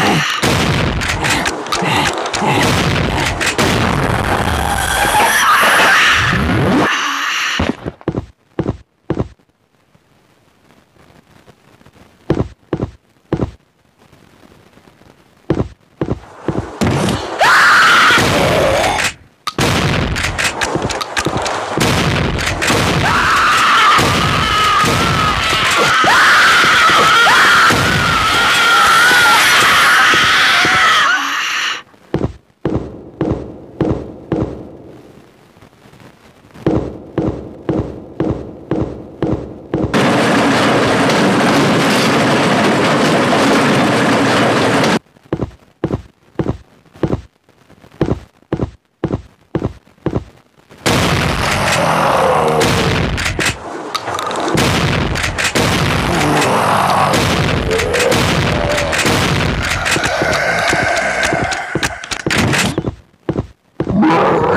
Ah!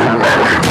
Yeah.